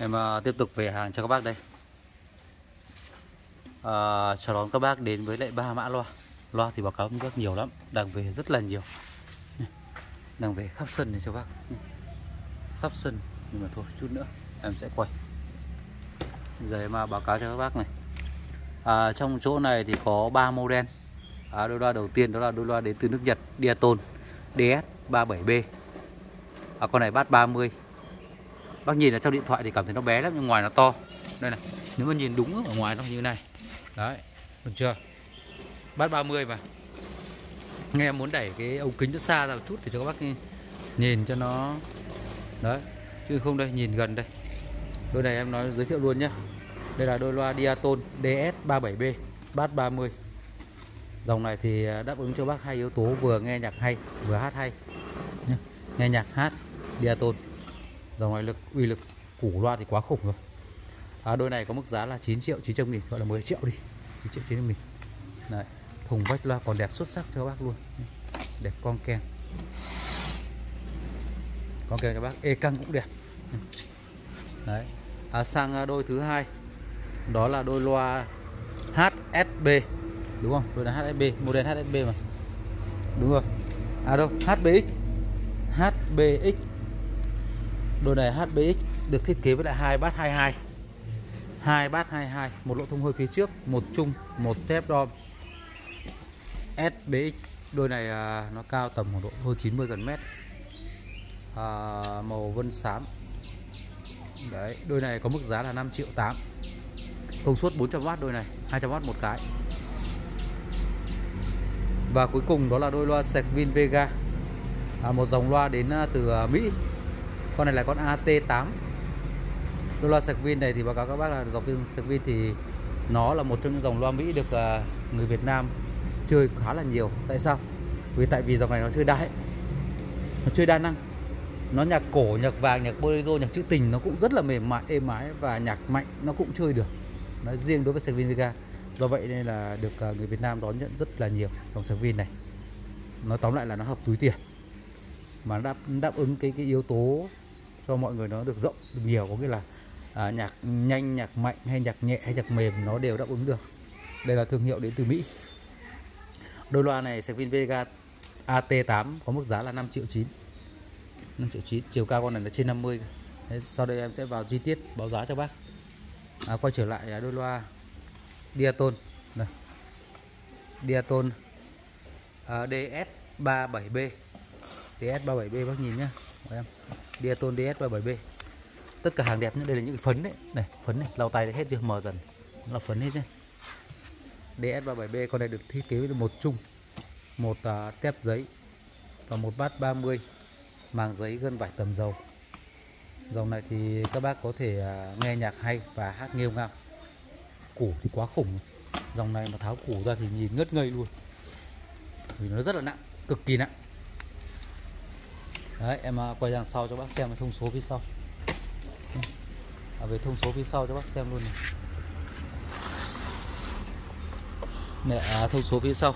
Em à, tiếp tục về hàng cho các bác đây. À, Chào đón các bác đến với lại ba mã loa. Loa thì báo cáo rất nhiều lắm Đang về rất là nhiều. Đang về khắp sân này cho bác. Khắp sân Nhưng mà thôi chút nữa em sẽ quay. Giờ em à, báo cáo cho các bác này. À, Trong chỗ này thì có 3 model à, Đôi loa đầu tiên đó là đôi loa đến từ nước Nhật Diatone DS37B à, Con này bát 30 Bác nhìn ở trong điện thoại thì cảm thấy nó bé lắm, nhưng ngoài nó to. Đây này, Nếu mà nhìn đúng ở ngoài nó như thế này. Đấy, Được chưa? Bát 30 mà. Nghe em muốn đẩy cái ống kính rất xa ra một chút Để cho các bác nhìn cho nó Đấy, Chứ không đây, nhìn gần đây. Đôi này em nói, giới thiệu luôn nhé Đây là đôi loa Diaton DS37B Bát 30 Dòng này thì à, đáp ứng cho bác hai yếu tố, Vừa nghe nhạc hay, vừa hát hay Nghe nhạc hát Diaton dòng ngoại lực uy lực củ loa thì quá khủng rồi. À, đôi này có mức giá là 9 triệu 900 nghìn gọi là 10 triệu đi. 9 triệu 900 nghìn. Đấy. thùng vách loa còn đẹp xuất sắc cho bác luôn. Đẹp con keng. Con keng cho bác e căng cũng đẹp. Đấy. À, sang à, đôi thứ hai. Đó là đôi loa HSB đúng không? Đôi là HSB model HSB mà. Đúng rồi. À đâu? HBX HBX Đôi này HBX được thiết kế với lại hai bát 22 hai. Bát 22 một lỗ thông hơi phía trước một chung một thép đom. SBX đôi này à, nó cao tầm khoảng độ hơn 90 gần mét. À, màu vân xám. Đấy đôi này có mức giá là 5 triệu 8 công suất 400W đôi này 200W một cái. Và cuối cùng đó là đôi loa sạc Vin Vega. À, một dòng loa đến à, từ à, Mỹ con này là con AT8 đôi loa sạc Vin này thì báo cáo các bác là dòng sạc Vin thì nó là một trong những dòng loa Mỹ được à, người Việt Nam chơi khá là nhiều. Tại sao? Vì tại vì dòng này nó chơi đa nó chơi đa năng. Nó nhạc cổ, nhạc vàng, nhạc bolero, nhạc trữ tình nó cũng rất là mềm mại, êm ái và nhạc mạnh, nó cũng chơi được. Nó riêng đối với sạc Vin Vega. Do vậy nên là được à, người Việt Nam đón nhận rất là nhiều dòng sạc Vin này. Nói tóm lại là nó hợp túi tiền. Mà đáp đáp ứng cái cái yếu tố cho mọi người nó được rộng được nhiều. Có nghĩa là à, nhạc nhanh nhạc mạnh hay nhạc nhẹ hay nhạc mềm nó đều đáp ứng được. Đây là thương hiệu đến từ Mỹ. Đôi loa này Sevin Vega AT8 có mức giá là 5 triệu 9 5 triệu 9 chiều cao con này là trên 50 Đấy, sau đây em sẽ vào chi tiết báo giá cho bác. À, quay trở lại à, đôi loa Diaton này. Diaton à, DS37B DS37B bác nhìn nhá. Em. Diaton DS37B tất cả hàng đẹp nhé đây là những cái phấn đấy. Này phấn này lau tay hết chưa? Mờ dần. Là phấn hết nhé DS37B con này được thiết kế với một chung. Một uh, tép giấy và một bát 30 màng giấy gân vải tầm dầu. Dòng này thì các bác có thể uh, nghe nhạc hay và hát nghêu ngao. Củ thì quá khủng. Dòng này mà tháo củ ra thì nhìn ngất ngây luôn. Vì nó rất là nặng cực kỳ nặng đấy em à, quay đằng sau cho bác xem cái thông số phía sau. À, về thông số phía sau cho bác xem luôn này. Nè, à, thông số phía sau.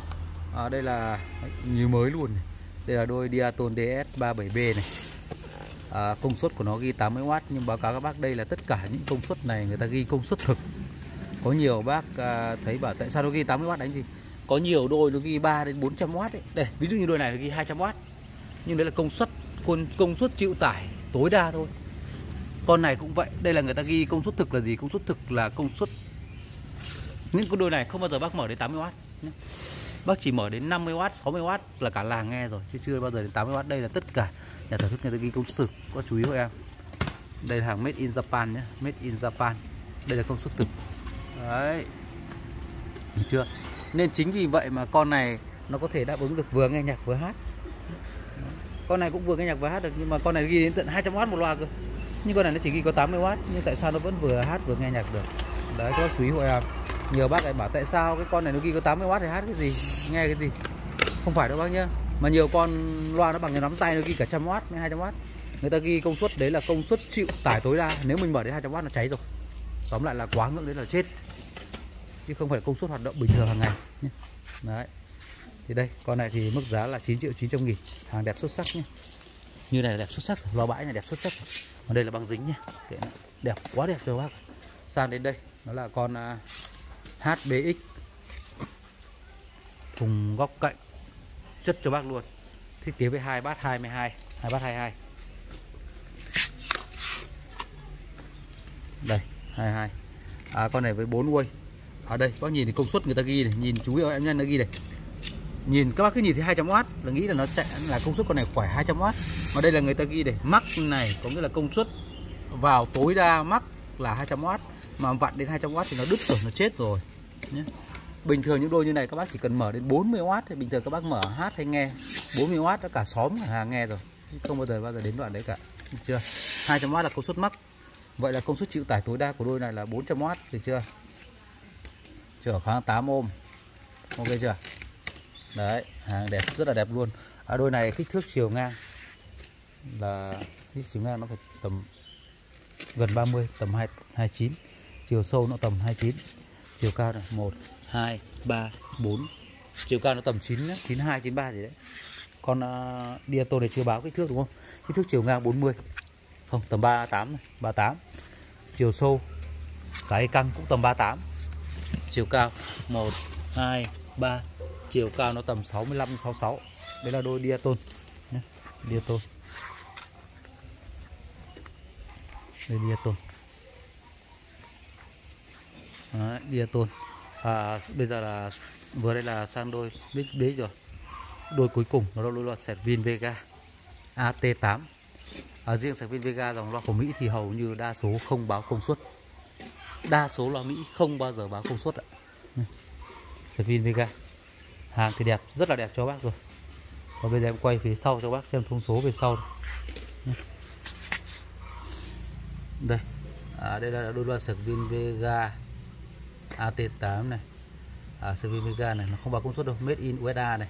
À, đây là như mới luôn này. đây là đôi Diaton DS37B này. À, công suất của nó ghi 80W nhưng báo cáo các bác đây là tất cả những công suất này người ta ghi công suất thực. Có nhiều bác à, thấy bảo tại sao nó ghi 80W đánh gì? Có nhiều đôi nó ghi 3 đến 400W ấy. đây ví dụ như đôi này nó ghi 200W nhưng đấy là công suất công, công suất chịu tải tối đa thôi. Con này cũng vậy đây là người ta ghi công suất thực là gì? Công suất thực là công suất những con đôi này không bao giờ bác mở đến 80W nhé. bác chỉ mở đến 50W 60W là cả làng nghe rồi chứ chưa bao giờ đến 80W đây là tất cả nhà sản xuất người ta ghi công suất thực có chú ý không em. Đây là hàng made in Japan nhé made in Japan. Đây là công suất thực. Đấy. Được chưa? Nên chính vì vậy mà con này nó có thể đáp ứng được vừa nghe nhạc vừa hát con này cũng vừa nghe nhạc vừa hát được, nhưng mà con này ghi đến tận 200W một loa cơ. Nhưng con này nó chỉ ghi có 80W nhưng tại sao nó vẫn vừa hát vừa nghe nhạc được? Đấy, các bác chú ý hội à nhiều bác lại bảo tại sao cái con này nó ghi có 80W thì hát cái gì, nghe cái gì? Không phải đâu bác nhá. Mà nhiều con loa nó bằng cái nắm tay nó ghi cả trăm w hay 200W người ta ghi công suất, đấy là công suất chịu tải tối đa. Nếu mình mở đến 200W nó cháy rồi. Tóm lại là quá ngưỡng đấy là chết. Chứ không phải công suất hoạt động bình thường hàng ngày nhé. đấy thì đây con này thì mức giá là 9 triệu 900 nghìn. Hàng đẹp xuất sắc nhé như này là đẹp xuất sắc lo bãi này đẹp xuất sắc. Còn đây là băng dính nhé đẹp quá đẹp cho bác sang đến đây nó là con à, uh, HBX cùng góc cạnh chất cho bác luôn. Thiết kế với hai bát 22 hai bát 22 đây 22 à, con này với 4 uôi. Ở đây có nhìn thì công suất người ta ghi này nhìn chú ý em nhân nó ghi này nhìn các bác cứ nhìn thấy 200W là nghĩ là nó chạy, là công suất con này khỏe 200W mà đây là người ta ghi để mắc này, có nghĩa là công suất vào tối đa mắc là 200W mà vặn đến 200W thì nó đứt rồi, nó chết rồi, nhé. Bình thường những đôi như này các bác chỉ cần mở đến 40W thì bình thường các bác mở hát hay nghe 40W đã cả xóm cả hàng nghe rồi. Không bao giờ bao giờ đến đoạn đấy cả được chưa 200W là công suất mắc. Vậy là công suất chịu tải tối đa của đôi này là 400W được chưa? Chở kháng 8 ôm, ok chưa? Đấy hàng đẹp rất là đẹp luôn. À, đôi này kích thước chiều ngang là kích chiều ngang nó phải tầm gần 30 tầm 2, 29 chiều sâu nó tầm 29 chiều cao là 1 2 3 4 chiều cao nó tầm 9 nhé, 92 93 gì đấy. Con uh, à, Diato này chưa báo kích thước đúng không? Kích thước chiều ngang 40 không tầm 38 này 38 chiều sâu cái căng cũng tầm 38 chiều cao 1 2 3 chiều cao nó tầm 65 66 đây là đôi Diaton nhé. Diaton đây Diaton Đấy, Diaton à, bây giờ là vừa đây là sang đôi biết bế rồi. Đôi cuối cùng nó là đôi loa Servin Vega AT8 à, riêng Servin Vega dòng loa của Mỹ thì hầu như đa số không báo công suất. Đa số loa Mỹ không bao giờ báo công suất ạ. Servin Vega hàng thì đẹp rất là đẹp cho bác rồi. Và bây giờ em quay phía sau cho bác xem thông số về sau đây. À, đây là đôi loa Servin Vega AT8 này. À, Servin Vega này nó không báo công suất đâu made in USA này.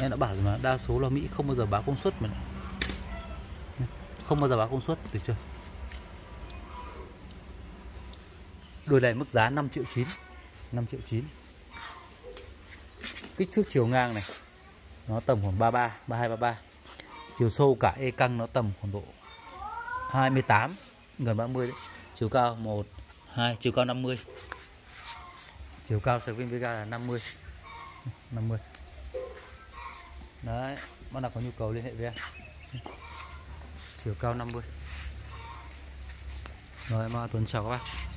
Em đã bảo rồi mà đa số là Mỹ không bao giờ báo công suất mà không bao giờ báo công suất được chưa? Đôi này mức giá 5 triệu 9 5 triệu 9 kích thước chiều ngang này, nó tầm khoảng 33 3233 chiều sâu cả e căng nó tầm khoảng độ 28 gần 30 đấy. Chiều cao 1 2 chiều cao 50 chiều cao sạc viên Vega là 50 50 đấy bạn nào có nhu cầu liên hệ với em. Chiều cao 50 rồi, em Tuấn chào các bác.